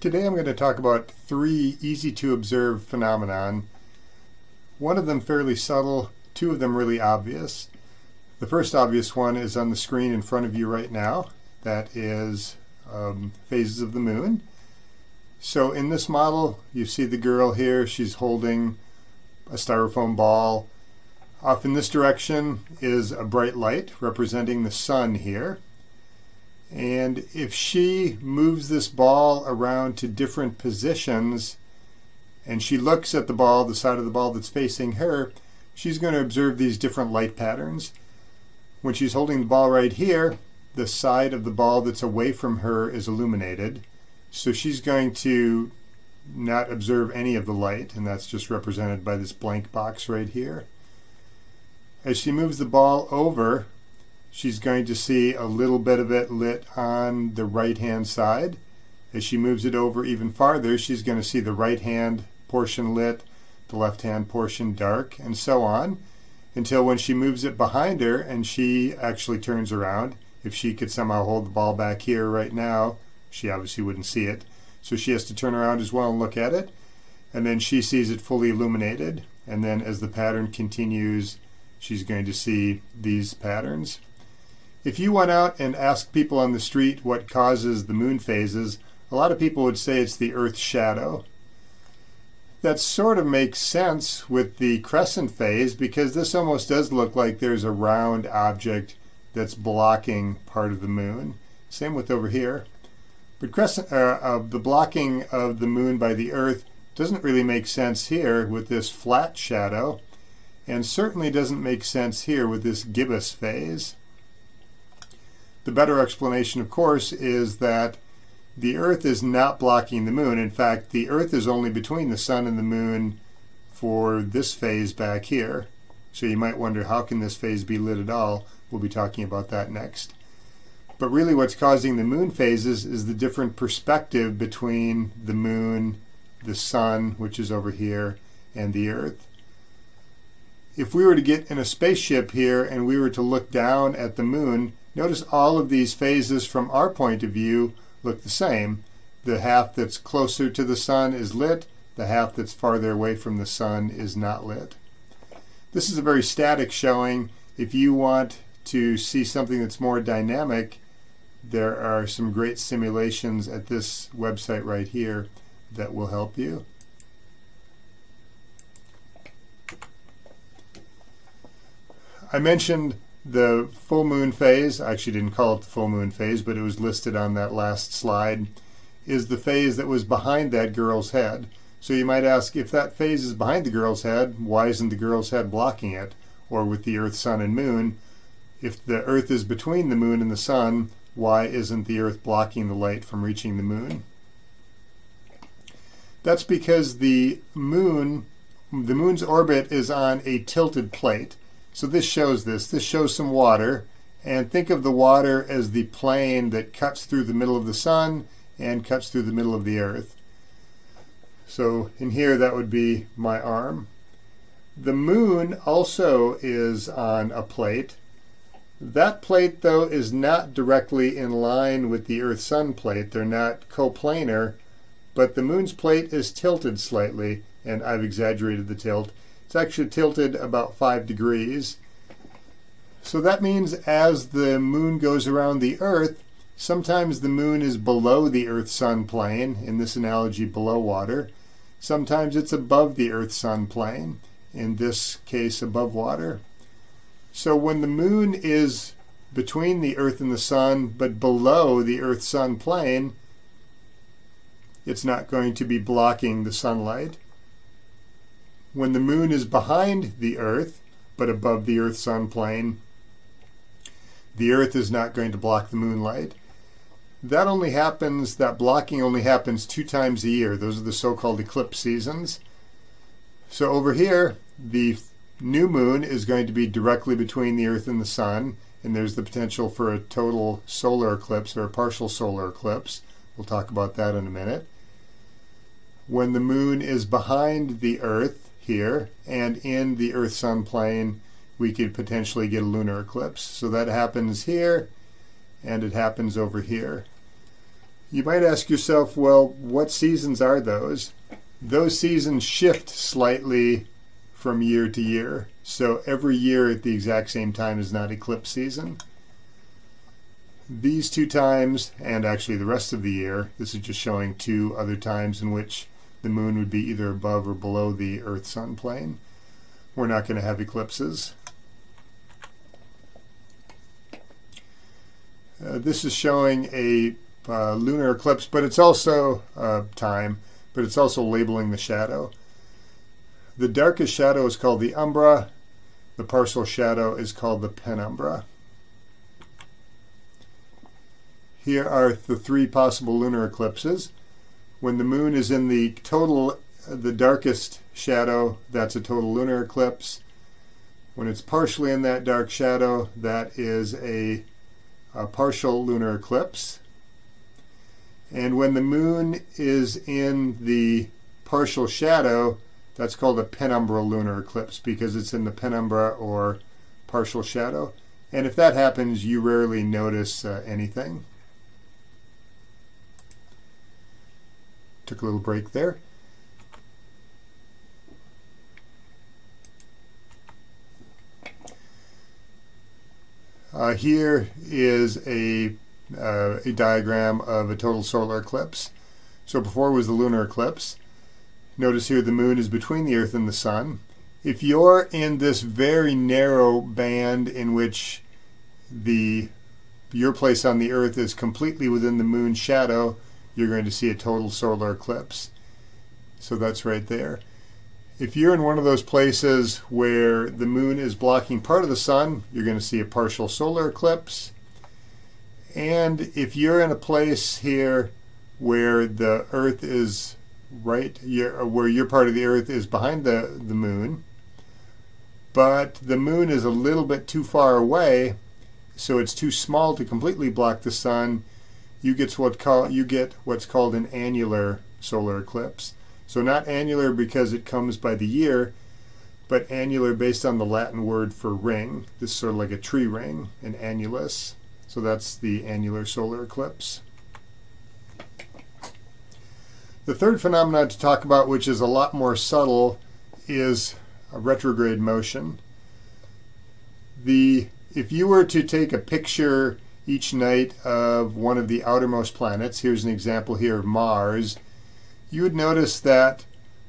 Today I'm going to talk about three easy to observe phenomenon. One of them fairly subtle, two of them really obvious. The first obvious one is on the screen in front of you right now. That is um, phases of the moon. So in this model, you see the girl here, she's holding a styrofoam ball. Off in this direction is a bright light representing the sun here. And if she moves this ball around to different positions and she looks at the ball, the side of the ball that's facing her, she's going to observe these different light patterns. When she's holding the ball right here, the side of the ball that's away from her is illuminated. So she's going to not observe any of the light, and that's just represented by this blank box right here. As she moves the ball over, she's going to see a little bit of it lit on the right hand side. As she moves it over even farther, she's going to see the right hand portion lit, the left hand portion dark, and so on, until when she moves it behind her and she actually turns around, if she could somehow hold the ball back here right now, she obviously wouldn't see it. So she has to turn around as well and look at it. And then she sees it fully illuminated. And then as the pattern continues, she's going to see these patterns. If you went out and asked people on the street what causes the moon phases, a lot of people would say it's the Earth's shadow. That sort of makes sense with the crescent phase because this almost does look like there's a round object that's blocking part of the moon. Same with over here. But crescent, uh, uh, the blocking of the moon by the Earth doesn't really make sense here with this flat shadow, and certainly doesn't make sense here with this gibbous phase. The better explanation, of course, is that the Earth is not blocking the moon. In fact, the Earth is only between the sun and the moon for this phase back here. So you might wonder, how can this phase be lit at all? We'll be talking about that next. But really what's causing the moon phases is the different perspective between the moon, the sun, which is over here, and the Earth. If we were to get in a spaceship here and we were to look down at the moon, Notice all of these phases from our point of view look the same. The half that's closer to the sun is lit, the half that's farther away from the sun is not lit. This is a very static showing. If you want to see something that's more dynamic, there are some great simulations at this website right here that will help you. I mentioned the full moon phase, I actually didn't call it the full moon phase, but it was listed on that last slide, is the phase that was behind that girl's head. So you might ask, if that phase is behind the girl's head, why isn't the girl's head blocking it? Or with the Earth, Sun, and Moon, if the Earth is between the Moon and the Sun, why isn't the Earth blocking the light from reaching the Moon? That's because the Moon, the Moon's orbit is on a tilted plate. So this shows this. This shows some water. And think of the water as the plane that cuts through the middle of the sun and cuts through the middle of the earth. So in here, that would be my arm. The moon also is on a plate. That plate, though, is not directly in line with the Earth-Sun plate. They're not coplanar, but the moon's plate is tilted slightly, and I've exaggerated the tilt. It's actually tilted about 5 degrees. So that means as the moon goes around the Earth, sometimes the moon is below the Earth-Sun plane, in this analogy below water. Sometimes it's above the Earth-Sun plane, in this case above water. So when the moon is between the Earth and the Sun, but below the Earth-Sun plane, it's not going to be blocking the sunlight. When the moon is behind the Earth, but above the Earth-Sun plane, the Earth is not going to block the moonlight. That only happens, that blocking only happens two times a year. Those are the so-called eclipse seasons. So over here, the new moon is going to be directly between the Earth and the Sun, and there's the potential for a total solar eclipse or a partial solar eclipse. We'll talk about that in a minute. When the moon is behind the Earth, here, and in the Earth-Sun plane, we could potentially get a lunar eclipse. So that happens here, and it happens over here. You might ask yourself, well, what seasons are those? Those seasons shift slightly from year to year. So every year at the exact same time is not eclipse season. These two times, and actually the rest of the year, this is just showing two other times in which the moon would be either above or below the Earth-Sun plane. We're not going to have eclipses. Uh, this is showing a uh, lunar eclipse, but it's also uh, time, but it's also labeling the shadow. The darkest shadow is called the umbra. The partial shadow is called the penumbra. Here are the three possible lunar eclipses. When the moon is in the total, the darkest shadow, that's a total lunar eclipse. When it's partially in that dark shadow, that is a, a partial lunar eclipse. And when the moon is in the partial shadow, that's called a penumbral lunar eclipse because it's in the penumbra or partial shadow. And if that happens, you rarely notice uh, anything. Took a little break there. Uh, here is a, uh, a diagram of a total solar eclipse. So before was the lunar eclipse. Notice here the moon is between the earth and the sun. If you're in this very narrow band in which the your place on the earth is completely within the moon's shadow, you're going to see a total solar eclipse. So that's right there. If you're in one of those places where the moon is blocking part of the sun, you're going to see a partial solar eclipse. And if you're in a place here where the earth is right your, uh, where your part of the earth is behind the, the moon, but the moon is a little bit too far away, so it's too small to completely block the sun, you get what call you get what's called an annular solar eclipse. So not annular because it comes by the year, but annular based on the Latin word for ring. This is sort of like a tree ring, an annulus. So that's the annular solar eclipse. The third phenomenon to talk about, which is a lot more subtle, is a retrograde motion. The if you were to take a picture each night of one of the outermost planets, here's an example here of Mars, you would notice that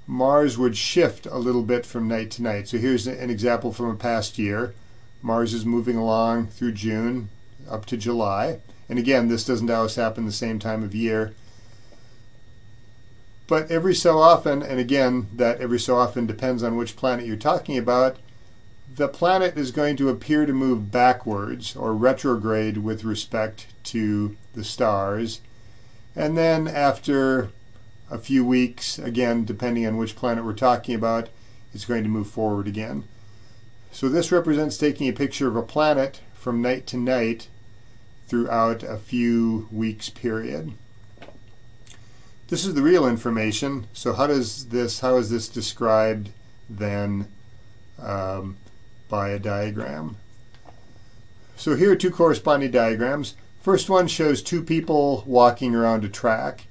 Mars would shift a little bit from night to night. So here's an example from a past year. Mars is moving along through June up to July. And again, this doesn't always happen the same time of year. But every so often, and again, that every so often depends on which planet you're talking about, the planet is going to appear to move backwards or retrograde with respect to the stars. And then after a few weeks, again, depending on which planet we're talking about, it's going to move forward again. So this represents taking a picture of a planet from night to night throughout a few weeks period. This is the real information. So how does this, how is this described then um, by a diagram? So here are two corresponding diagrams. First one shows two people walking around a track.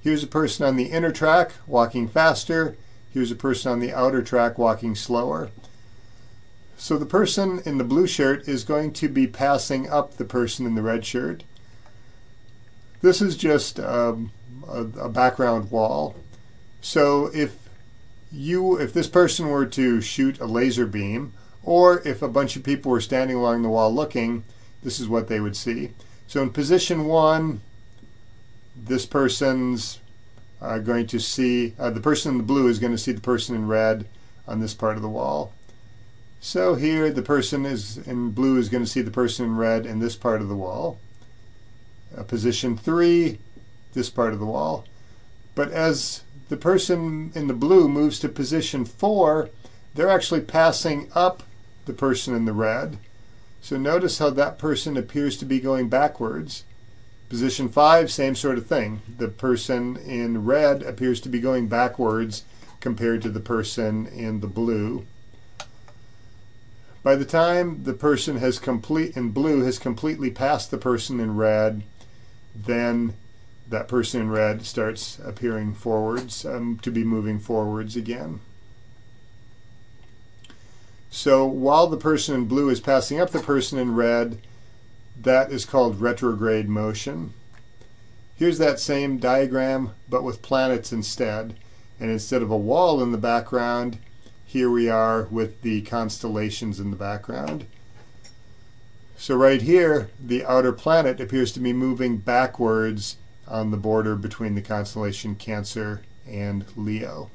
Here's a person on the inner track walking faster. Here's a person on the outer track walking slower. So the person in the blue shirt is going to be passing up the person in the red shirt. This is just um, a, a background wall. So if you, if this person were to shoot a laser beam, or if a bunch of people were standing along the wall looking, this is what they would see. So in position one, this person's uh, going to see, uh, the person in the blue is going to see the person in red on this part of the wall. So here the person is in blue is going to see the person in red in this part of the wall. Uh, position three, this part of the wall. But as the person in the blue moves to position four, they're actually passing up the person in the red. So notice how that person appears to be going backwards. Position 5, same sort of thing. The person in red appears to be going backwards compared to the person in the blue. By the time the person has complete in blue has completely passed the person in red, then that person in red starts appearing forwards um, to be moving forwards again. So while the person in blue is passing up the person in red, that is called retrograde motion. Here's that same diagram, but with planets instead. And instead of a wall in the background, here we are with the constellations in the background. So right here, the outer planet appears to be moving backwards on the border between the constellation Cancer and Leo.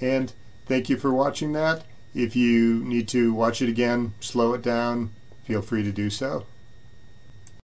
And thank you for watching that. If you need to watch it again, slow it down, feel free to do so.